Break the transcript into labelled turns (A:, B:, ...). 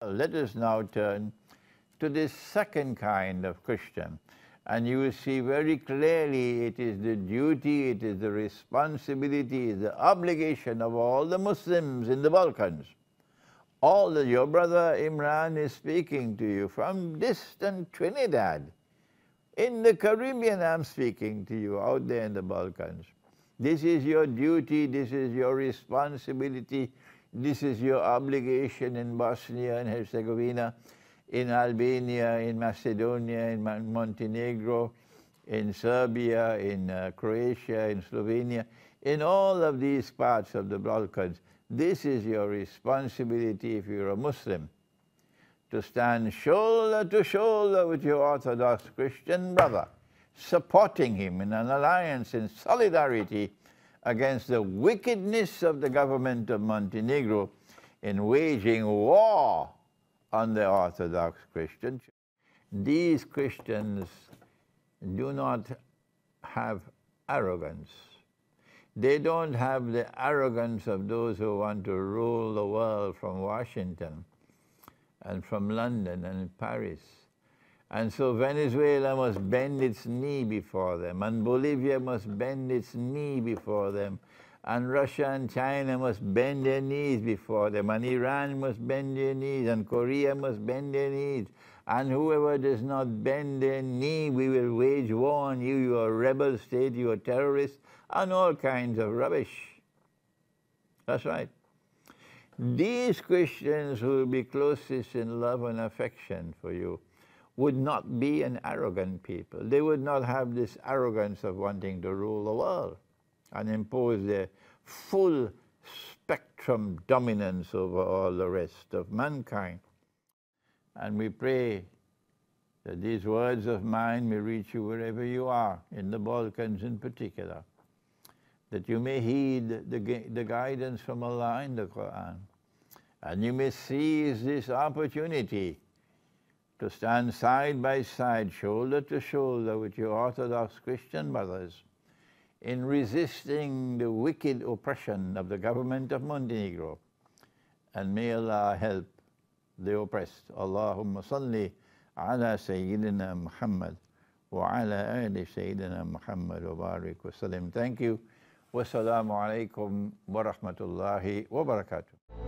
A: Let us now turn to this second kind of Christian. And you will see very clearly it is the duty, it is the responsibility, the obligation of all the Muslims in the Balkans. All the, your brother Imran is speaking to you from distant Trinidad. In the Caribbean, I'm speaking to you out there in the Balkans. This is your duty, this is your responsibility, this is your obligation in Bosnia and Herzegovina in Albania, in Macedonia, in Montenegro, in Serbia, in uh, Croatia, in Slovenia, in all of these parts of the Balkans, this is your responsibility if you're a Muslim, to stand shoulder to shoulder with your Orthodox Christian brother, supporting him in an alliance in solidarity against the wickedness of the government of Montenegro in waging war on the Orthodox Christians. These Christians do not have arrogance. They don't have the arrogance of those who want to rule the world from Washington and from London and Paris. And so Venezuela must bend its knee before them, and Bolivia must bend its knee before them, and Russia and China must bend their knees before them, and Iran must bend their knees, and Korea must bend their knees. And whoever does not bend their knee, we will wage war on you, you are rebel state, you are terrorists, and all kinds of rubbish. That's right. These Christians will be closest in love and affection for you would not be an arrogant people. They would not have this arrogance of wanting to rule the world and impose their full spectrum dominance over all the rest of mankind. And we pray that these words of mine may reach you wherever you are, in the Balkans in particular, that you may heed the, the guidance from Allah in the Quran, and you may seize this opportunity to stand side by side, shoulder to shoulder with your Orthodox Christian brothers in resisting the wicked oppression of the government of Montenegro. And may Allah help the oppressed. Allahumma salli ala Sayyidina Muhammad wa ala ali Sayyidina Muhammad wa barik wa sallim. Thank you. Wassalamu alaikum wa rahmatullahi wa barakatuh.